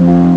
Mm-hmm.